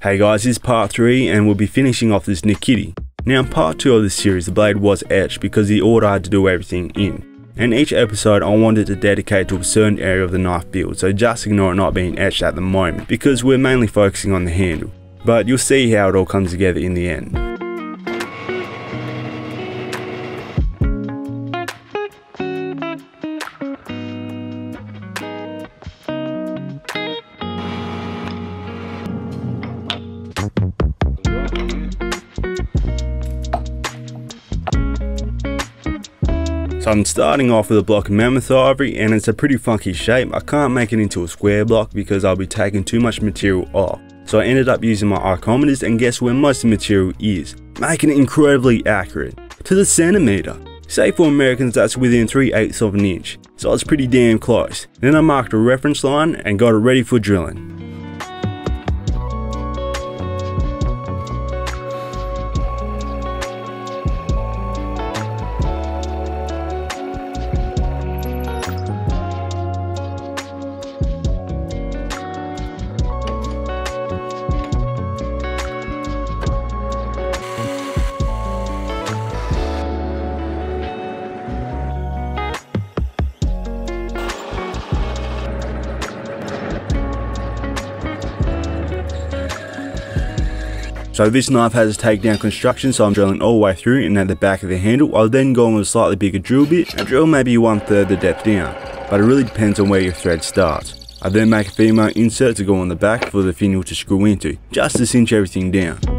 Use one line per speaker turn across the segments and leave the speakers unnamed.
Hey guys, this is part 3 and we'll be finishing off this Nakiri. Now in part 2 of this series, the blade was etched because the order had to do everything in. And each episode I wanted to dedicate to a certain area of the knife build, so just ignore it not being etched at the moment because we're mainly focusing on the handle. But you'll see how it all comes together in the end. I'm starting off with a block of mammoth ivory and it's a pretty funky shape. I can't make it into a square block because I'll be taking too much material off. So I ended up using my icometers and guess where most of the material is, making it incredibly accurate, to the centimeter. Say for Americans that's within 3 eighths of an inch, so it's pretty damn close. Then I marked a reference line and got it ready for drilling. So this knife has a takedown construction so I'm drilling all the way through and at the back of the handle I'll then go on with a slightly bigger drill bit and drill maybe one third the depth down, but it really depends on where your thread starts. I then make a female insert to go on the back for the finial to screw into, just to cinch everything down.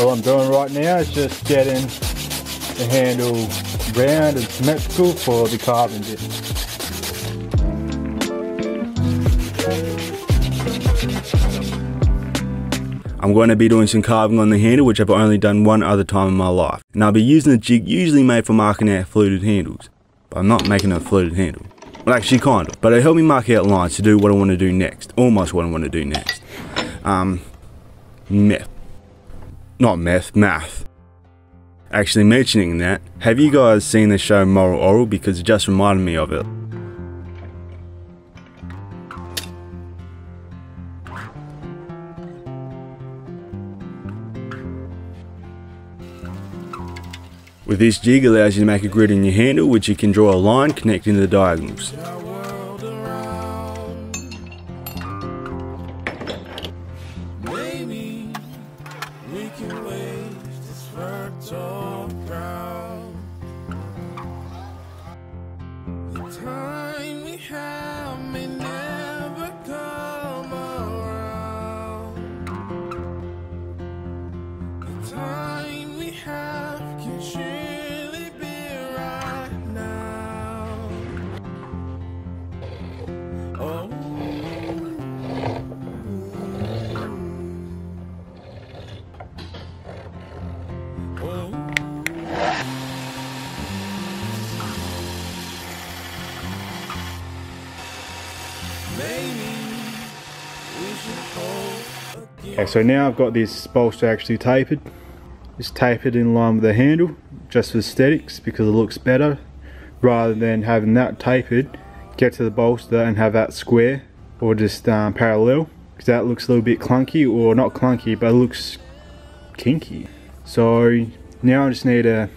All I'm doing right now is just getting the handle round and symmetrical for the carving bit.
I'm going to be doing some carving on the handle which I've only done one other time in my life. And I'll be using a jig usually made for marking out fluted handles. But I'm not making a fluted handle. Well actually kind of. But it helped me mark out lines to do what I want to do next. Almost what I want to do next. Um, meth. Not meth, math. Actually mentioning that, have you guys seen the show Moral Orel because it just reminded me of it. With this jig allows you to make a grid in your handle which you can draw a line connecting the diagonals.
Time
Okay, so now I've got this bolster actually tapered. Just tape it in line with the handle, just for aesthetics, because it looks better, rather than having that tapered, get to the bolster and have that square, or just um, parallel, because that looks a little bit clunky, or not clunky, but it looks kinky. So now I just need to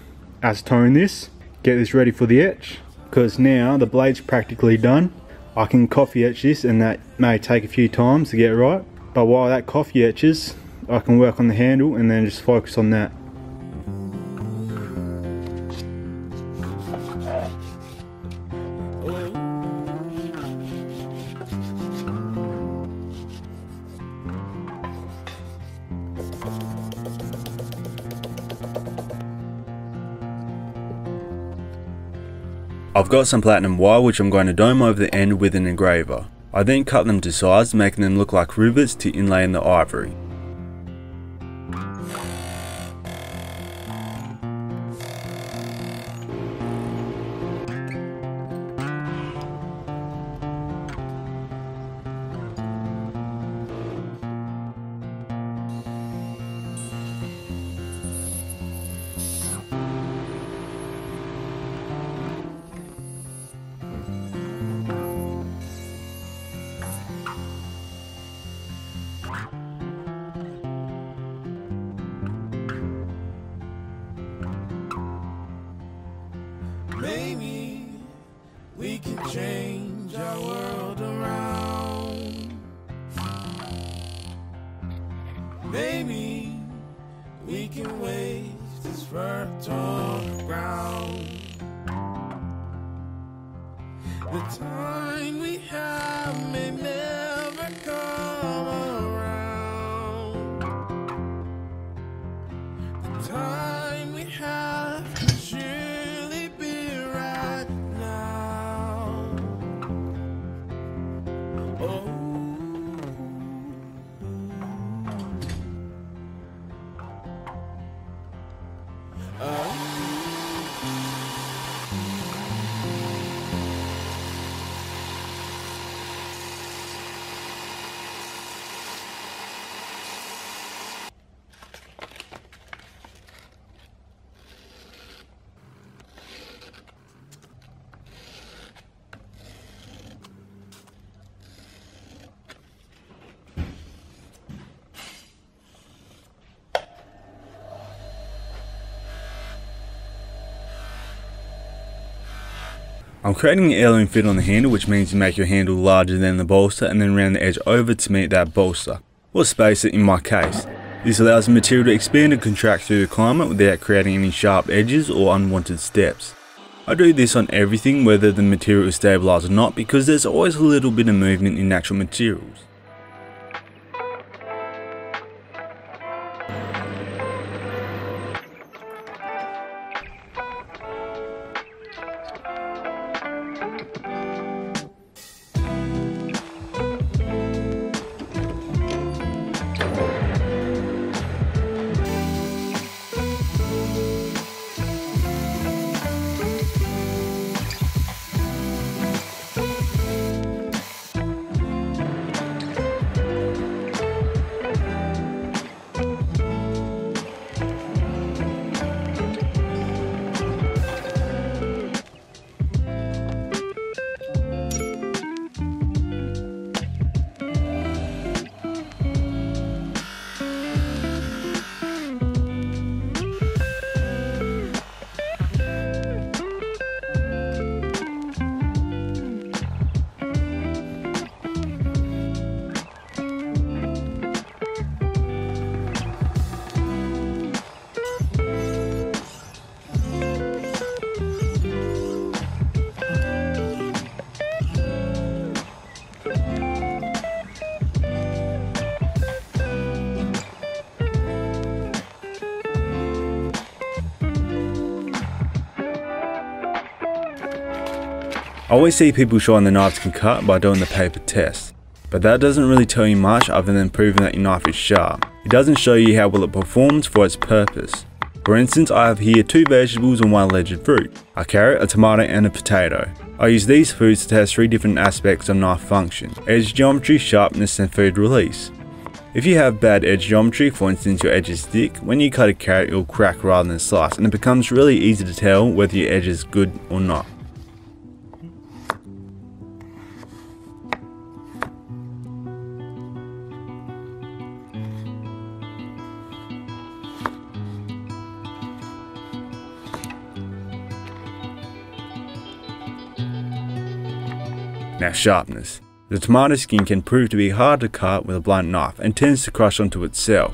acetone this, get this ready for the etch, because now the blade's practically done. I can coffee etch this and that may take a few times to get right, but while that coffee etches, I can work on the handle and then just focus on that.
I've got some platinum wire which I'm going to dome over the end with an engraver. I then cut them to size making them look like rivets to inlay in the ivory.
Fertile ground. The time
I'm creating an heirloom fit on the handle which means you make your handle larger than the bolster and then round the edge over to meet that bolster, or space it in my case. This allows the material to expand and contract through the climate without creating any sharp edges or unwanted steps. I do this on everything whether the material is stabilised or not because there's always a little bit of movement in natural materials. I always see people showing the knives can cut by doing the paper test, but that doesn't really tell you much other than proving that your knife is sharp. It doesn't show you how well it performs for its purpose. For instance, I have here two vegetables and one alleged fruit, a carrot, a tomato and a potato. I use these foods to test three different aspects of knife function, edge geometry, sharpness and food release. If you have bad edge geometry, for instance your edge is thick, when you cut a carrot it will crack rather than slice and it becomes really easy to tell whether your edge is good or not. Sharpness. The tomato skin can prove to be hard to cut with a blunt knife and tends to crush onto itself.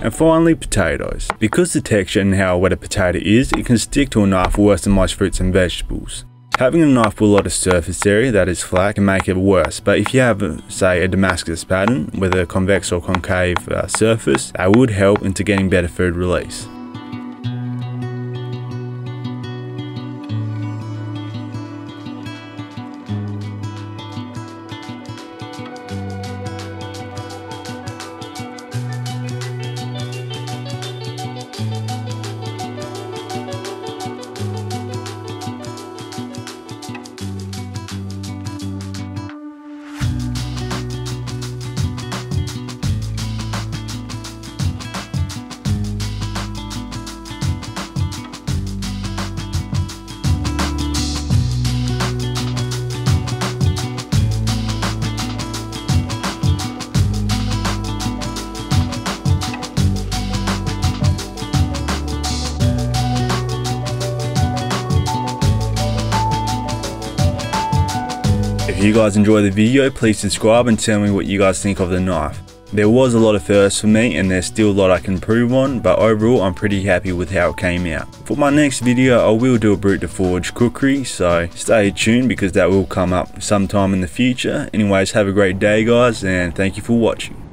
And finally, potatoes. Because the texture and how wet a potato is, it can stick to a knife worse than most fruits and vegetables. Having a knife with a lot of surface area that is flat can make it worse, but if you have, say, a Damascus pattern with a convex or concave uh, surface, that would help into getting better food release. If you guys enjoy the video, please subscribe and tell me what you guys think of the knife. There was a lot of firsts for me and there's still a lot I can improve on, but overall I'm pretty happy with how it came out. For my next video I will do a Brute to Forge cookery, so stay tuned because that will come up sometime in the future. Anyways, have a great day guys and thank you for watching.